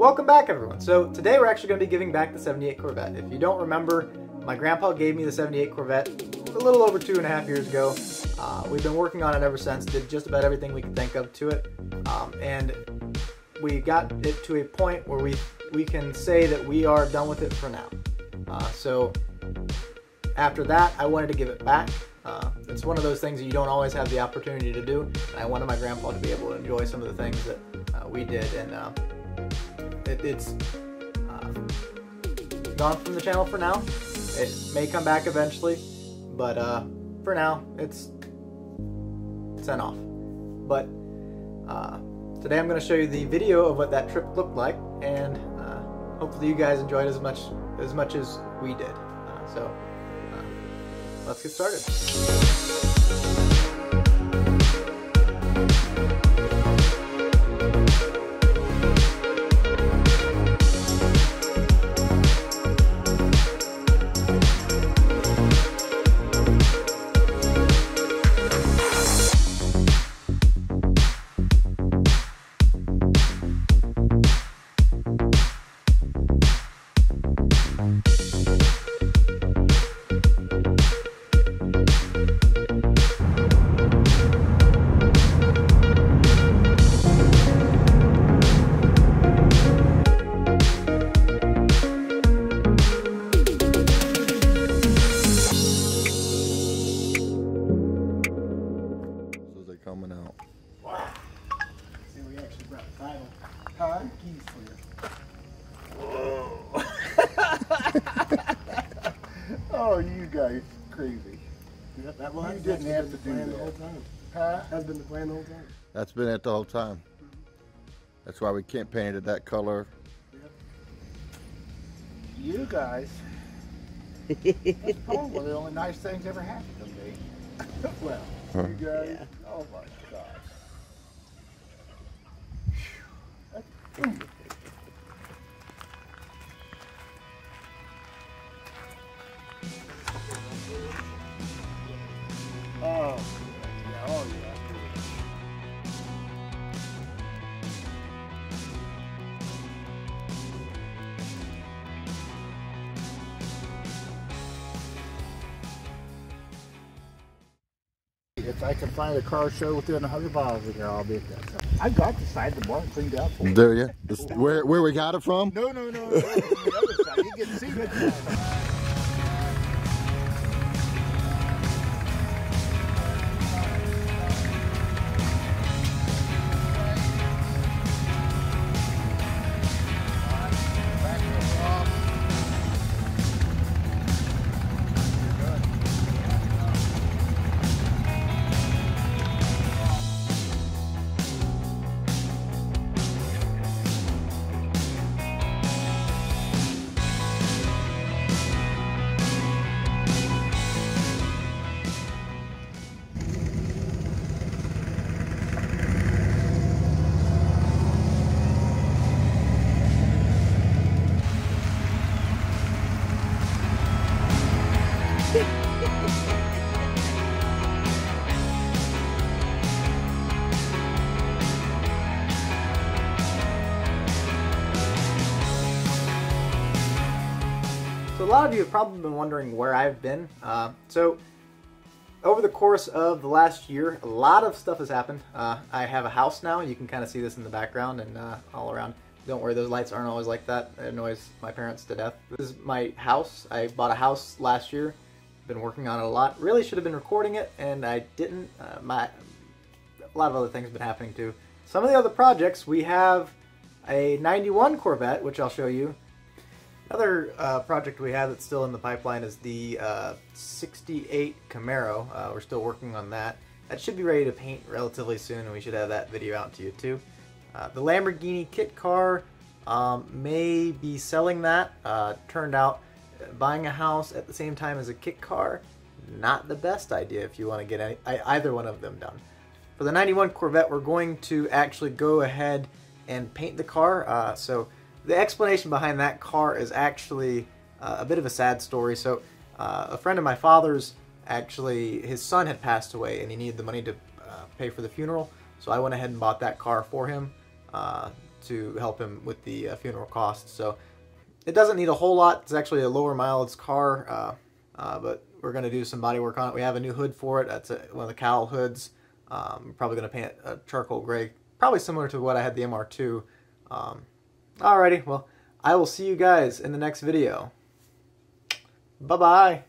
Welcome back everyone. So today we're actually going to be giving back the 78 Corvette. If you don't remember, my grandpa gave me the 78 Corvette a little over two and a half years ago. Uh, we've been working on it ever since, did just about everything we could think of to it. Um, and we got it to a point where we, we can say that we are done with it for now. Uh, so after that, I wanted to give it back. Uh, it's one of those things that you don't always have the opportunity to do. And I wanted my grandpa to be able to enjoy some of the things that uh, we did. And uh, it, it's uh, gone from the channel for now. It may come back eventually, but uh, for now, it's sent off. But uh, today I'm going to show you the video of what that trip looked like, and uh, hopefully you guys enjoyed as much as much as we did. Uh, so uh, let's get started. Sound. You. oh, you guys crazy. Yep, that, well, You didn't have to the do plan that. the whole time. Huh? That's been the plan the whole time. That's been it the whole time. That's why we can't paint it that color. You guys. That's probably one of the only nice things ever happened to me. well, Huh. you guys. Oh my gosh. Oh, If I can find a car show within 100 miles of here, I'll be at that. I got the side of the barn cleaned out for you. There you. This, where where we got it from? No, no, no, no. from the lot of you have probably been wondering where I've been. Uh, so over the course of the last year, a lot of stuff has happened. Uh, I have a house now. You can kind of see this in the background and uh, all around. Don't worry, those lights aren't always like that. It annoys my parents to death. This is my house. I bought a house last year. Been working on it a lot. Really should have been recording it, and I didn't. Uh, my a lot of other things have been happening too. Some of the other projects, we have a 91 Corvette, which I'll show you. Another uh, project we have that's still in the pipeline is the uh, 68 Camaro. Uh, we're still working on that. That should be ready to paint relatively soon, and we should have that video out to you too. Uh, the Lamborghini kit car um, may be selling that. Uh, turned out buying a house at the same time as a kit car, not the best idea if you want to get any, either one of them done. For the 91 Corvette, we're going to actually go ahead and paint the car. Uh, so the explanation behind that car is actually uh, a bit of a sad story. So uh, a friend of my father's actually, his son had passed away and he needed the money to uh, pay for the funeral. So I went ahead and bought that car for him. Uh, to help him with the uh, funeral costs. So it doesn't need a whole lot. It's actually a lower mileage car, uh, but we're going to do some body work on it. We have a new hood for it. That's a, one of the cowl hoods. Um, probably going to paint a charcoal gray, probably similar to what I had the MR2. Um, alrighty, well, I will see you guys in the next video. Bye bye.